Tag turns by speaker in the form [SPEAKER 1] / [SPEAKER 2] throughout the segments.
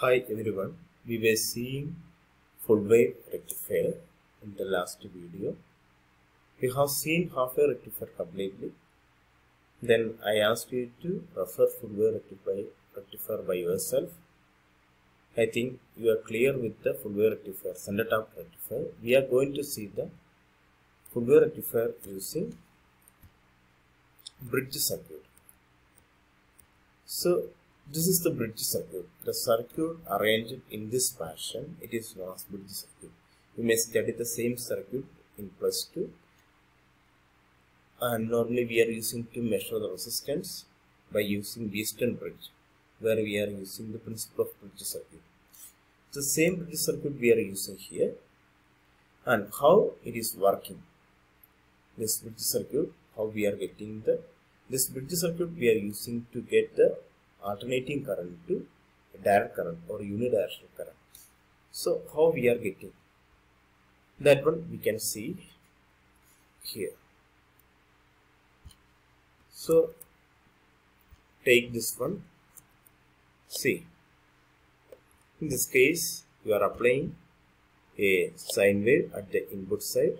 [SPEAKER 1] Hi everyone, we were seeing full wave rectifier in the last video. We have seen half wave rectifier completely. Then I asked you to refer full wave rectifier, rectifier by yourself. I think you are clear with the full wave rectifier, center tap rectifier. We are going to see the full wave rectifier using bridge circuit. So this is the bridge circuit. The circuit arranged in this fashion, it is known as bridge circuit. You may study the same circuit in plus 2 and normally we are using to measure the resistance by using Wheatstone bridge where we are using the principle of bridge circuit. The same bridge circuit we are using here and how it is working. This bridge circuit, how we are getting the this bridge circuit we are using to get the alternating current to direct current or unidirectional current. So how we are getting that one we can see here. So take this one. See in this case you are applying a sine wave at the input side.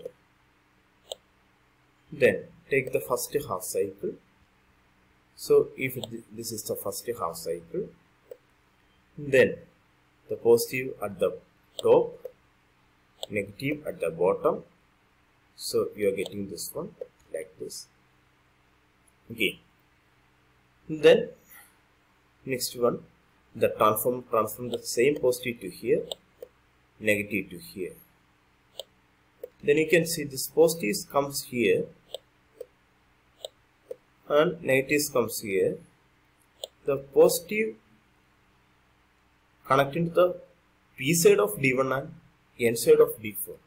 [SPEAKER 1] Then take the first half cycle so if this is the first half cycle, then the positive at the top, negative at the bottom. So you are getting this one like this. Okay. Then next one, the transform transform the same positive to here, negative to here. Then you can see this positive comes here and negatives comes here. The positive connecting to the p side of d1 and n side of d4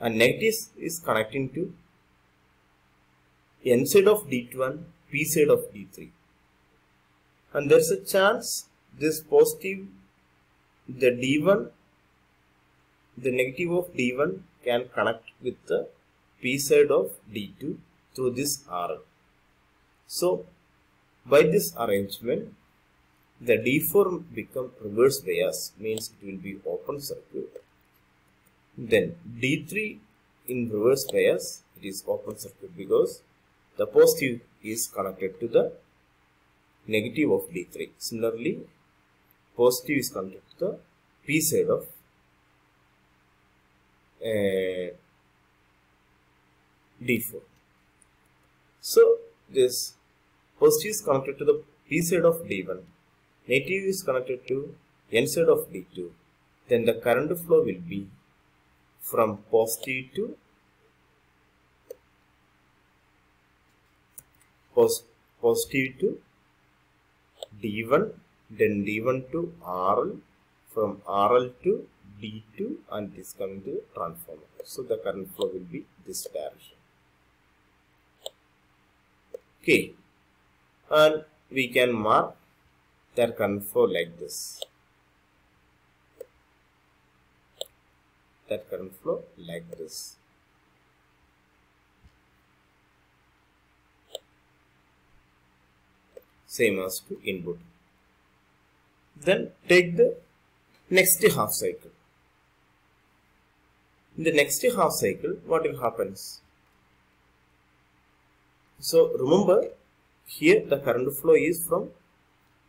[SPEAKER 1] and negatives is connecting to n side of d2 and p side of d3 and there's a chance this positive the d1 the negative of d1 can connect with the p side of d2 through this RL. So, by this arrangement, the D4 become reverse bias means it will be open circuit. Then D3 in reverse bias it is open circuit because the positive is connected to the negative of D3. Similarly, positive is connected to the P side of uh, D4. So, this positive is connected to the P side of D1, negative is connected to N side of D2, then the current flow will be from positive to pos positive to D1, then D1 to RL, from RL to D2 and this coming to transformer. So the current flow will be this direction. Okay and we can mark their current flow like this. That current flow like this. Same as to input. Then take the next half cycle. In the next half cycle what will happens so remember here the current flow is from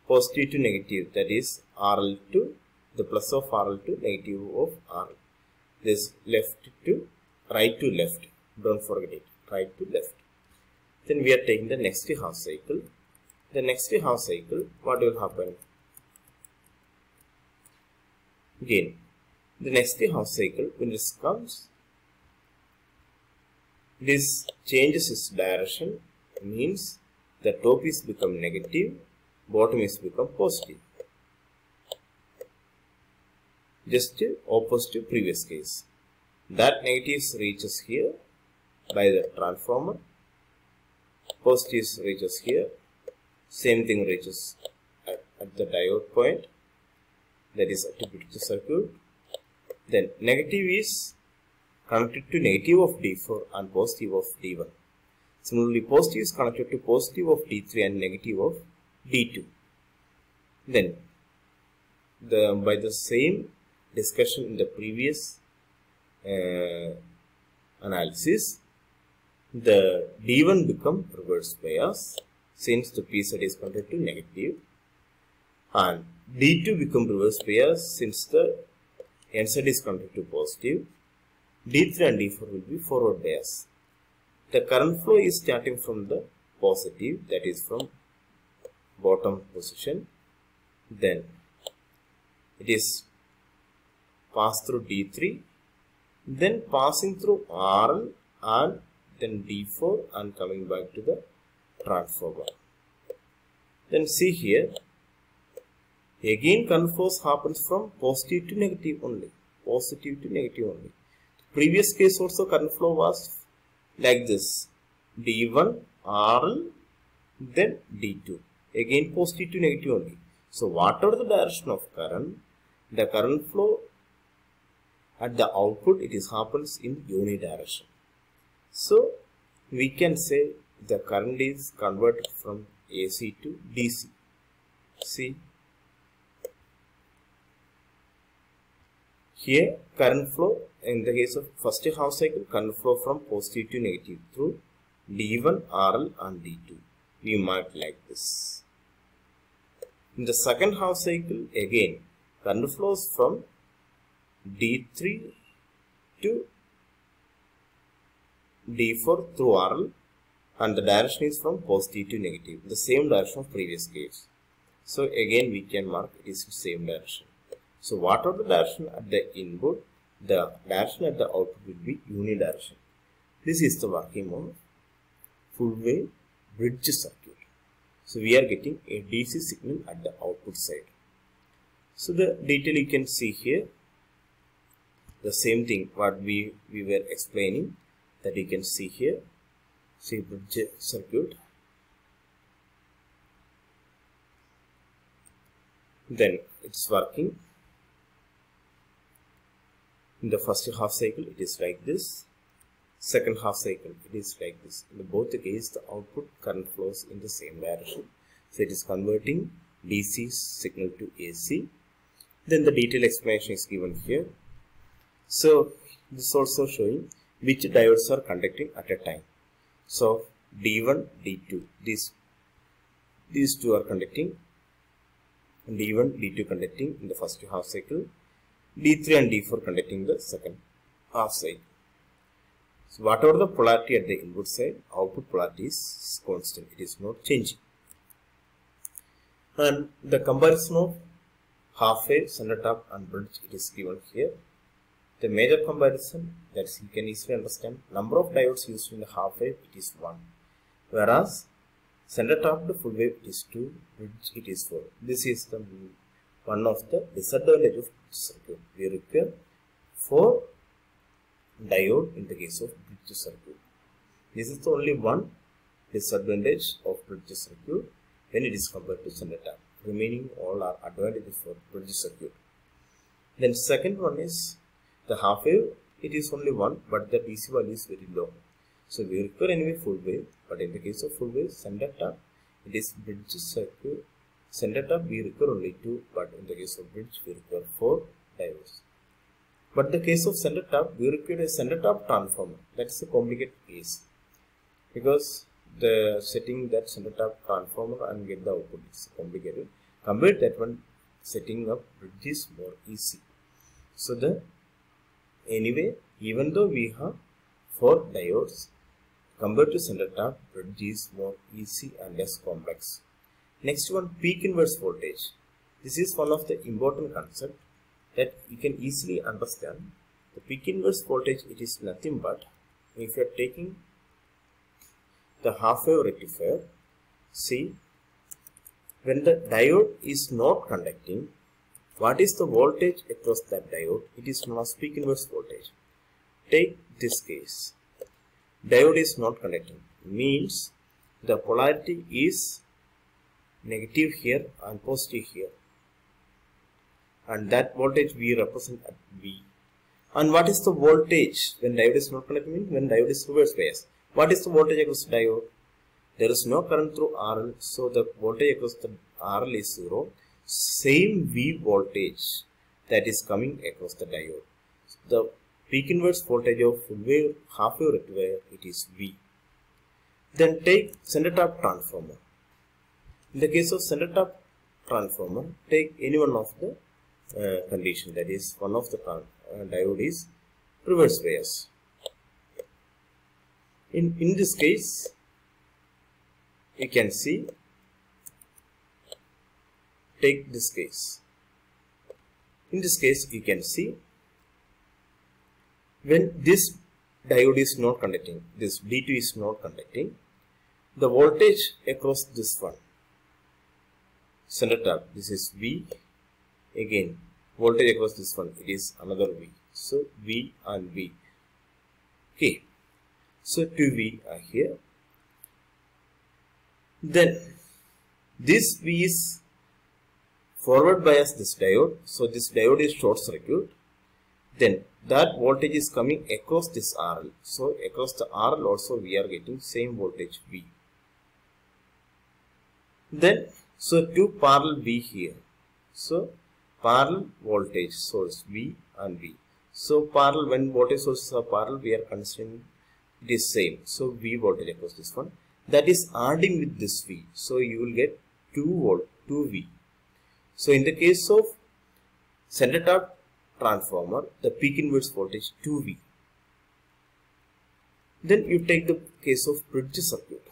[SPEAKER 1] positive to negative that is RL to the plus of RL to negative of RL. This left to right to left. Don't forget it. Right to left. Then we are taking the next half cycle. The next half cycle, what will happen? Again, the next half cycle, when this comes, this changes its direction means the top is become negative, bottom is become positive. Just opposite to previous case. That negative reaches here by the transformer, positives reaches here, same thing reaches at, at the diode point, that is attributed to circuit. Then negative is connected to negative of D4 and positive of D1. Similarly, positive is connected to positive of D3 and negative of D2. Then, the by the same discussion in the previous uh, analysis the d1 become reverse bias since the p is connected to negative and d2 become reverse bias since the n is connected to positive d3 and d4 will be forward bias. The current flow is starting from the positive that is from bottom position. Then it is pass through d3 then passing through rl and then d4 and coming back to the transformer. Then see here again current flows happens from positive to negative only positive to negative only previous case also current flow was like this. D1 rl then d2 again positive to negative only. So whatever the direction of current? The current flow at the output it is happens in unidirection so we can say the current is converted from AC to DC see here current flow in the case of first half cycle current flow from positive to negative through D1 RL and D2 we mark like this. In the second half cycle again current flows from D3 to D4 through RL and the direction is from positive to negative the same direction of previous case so again we can mark is same direction so whatever the direction at the input? The direction at the output will be unidirection this is the working of full wave bridge circuit. So we are getting a DC signal at the output side. So the detail you can see here the same thing what we we were explaining that you can see here. See bridge circuit. Then it's working in the first half cycle it is like this. Second half cycle it is like this. In both the case the output current flows in the same direction. So it is converting dc signal to ac then the detailed explanation is given here. So this also showing which diodes are conducting at a time. So d1 d2 these these two are conducting. D1 d2 conducting in the first half cycle d3 and d4 conducting the second half side. so whatever the polarity at the input side output polarity is constant. It is not changing. And the comparison of half wave center tap and bridge it is given here. The major comparison that you can easily understand number of diodes used in the half wave it is 1 whereas center tapped full wave it is 2 bridge it is 4 this is the one of the disadvantage of circuit. We require 4 diode in the case of bridge circuit. This is the only one disadvantage of bridge circuit when it is compared to center tap remaining all are advantages for bridge circuit. Then second one is the half wave. It is only one but the DC value is very low. So we require anyway full wave but in the case of full wave center tap it is bridge circuit. Center tap we require only two but in the case of bridge we require four diodes but the case of center tap we require a center tap transformer that is a complicated case. Because the setting that center tap transformer and get the output is complicated. Compared that one setting up bridge is more easy. So the anyway even though we have four diodes compared to center tap bridge is more easy and less complex. Next one peak inverse voltage. This is one of the important concept that you can easily understand the peak inverse voltage it is nothing but if you are taking the half wave rectifier see when the diode is not conducting what is the voltage across that diode? It is known as peak inverse voltage. Take this case. Diode is not conducting. Means the polarity is negative here and positive here and that voltage we represent at V and what is the voltage when diode is not connecting means when diode is reverse bias what is the voltage across the diode there is no current through RL so the voltage across the RL is 0 same V voltage that is coming across the diode. The peak inverse voltage of full wave half wave rectifier it is V. Then take center tap transformer. In the case of center tap transformer, take any one of the uh, condition that is one of the uh, diode is reverse bias. In, in this case, you can see, take this case. In this case, you can see when this diode is not conducting, this D2 is not conducting, the voltage across this one, center tap, this is V, again voltage across this one, it is another V. So V and V. Okay. So 2V are here. Then this V is forward bias this diode. So this diode is short circuit. Then that voltage is coming across this RL. So across the RL also we are getting same voltage V. Then so two parallel V here. So parallel voltage source V and V. So parallel when voltage sources are parallel we are considering it is same. So V voltage across this one that is adding with this V. So you will get 2 volt 2 V. So in the case of center tap transformer the peak inverse voltage 2 V. Then you take the case of bridge circuit.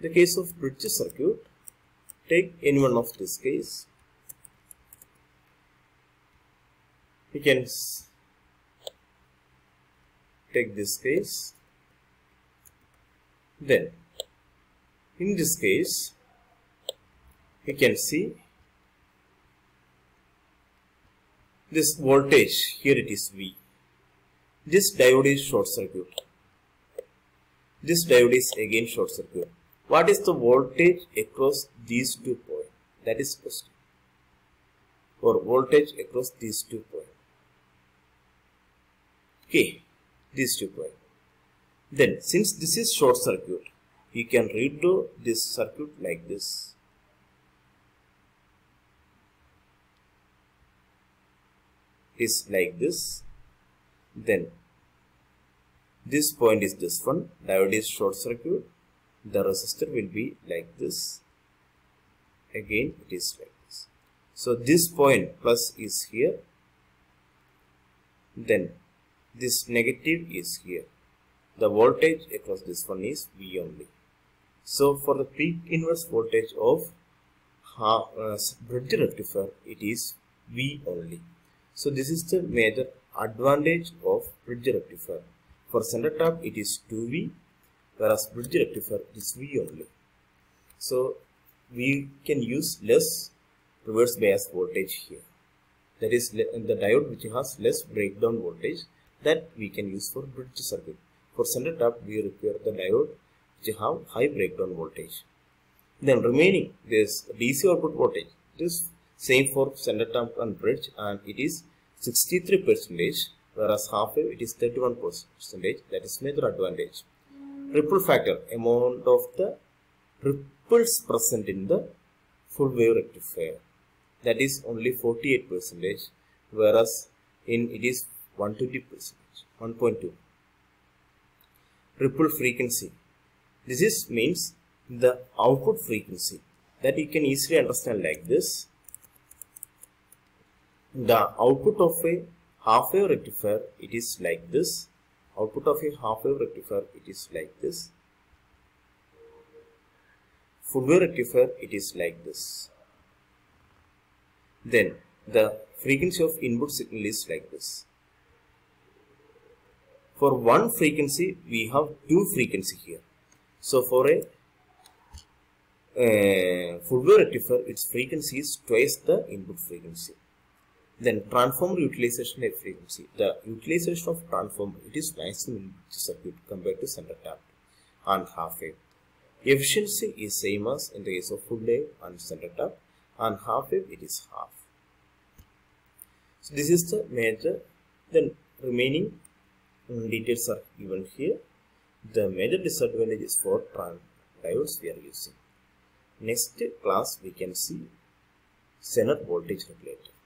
[SPEAKER 1] The case of bridge circuit take any one of this case you can take this case. Then in this case you can see this voltage here it is V. This diode is short circuit. This diode is again short circuit. What is the voltage across these two points? That is question. Or voltage across these two points okay these two points. Then since this is short circuit, you can redraw this circuit like this. Is like this. Then this point is this one, diode is short circuit. The resistor will be like this. Again it is like this. So this point plus is here. Then this negative is here. The voltage across this one is V only. So for the peak inverse voltage of uh, bridge rectifier, it is V only. So this is the major advantage of bridge rectifier. For center tap, it is 2V, whereas bridge rectifier is V only. So we can use less reverse bias voltage here. That is the diode which has less breakdown voltage that we can use for bridge circuit. For center tap, we require the diode which have high breakdown voltage. Then remaining this DC output voltage. It is same for center tap and bridge and it is 63 percentage whereas half wave it is 31 percentage that is major advantage. Ripple factor amount of the ripples present in the full wave rectifier that is only 48 percentage whereas in it is 120 percent 1.2 ripple frequency. This is means the output frequency that you can easily understand like this. The output of a half wave rectifier it is like this. Output of a half wave rectifier it is like this. Full wave rectifier it is like this. Then the frequency of input signal is like this for one frequency we have two frequency here. So for a uh, full wave rectifier its frequency is twice the input frequency. Then transformer utilization frequency. The utilization of transformer it is maximum in circuit compared to center tap and half wave efficiency is same as in the case of full wave and center tap and half wave it is half. So this is the major then remaining Mm. details are given here. The major disadvantages for trans diodes we are using. Next class we can see Zener voltage regulator.